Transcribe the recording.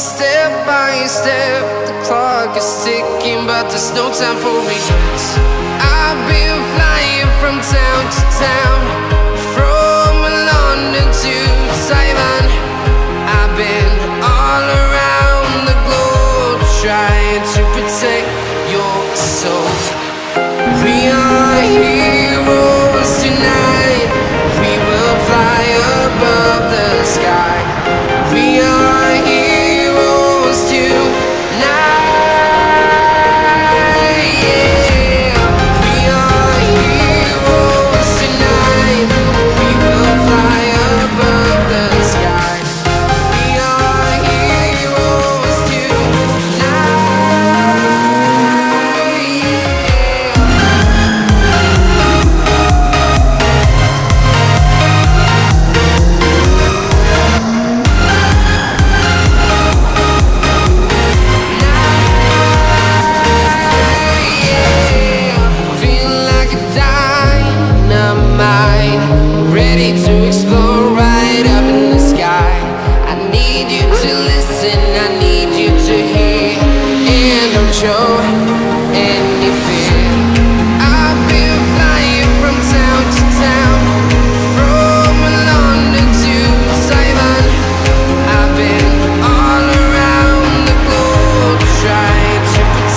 Step by step, the clock is ticking, but there's no time for regrets. I've been flying from town to town, from London to Taiwan. I've been all around the globe trying to protect your soul.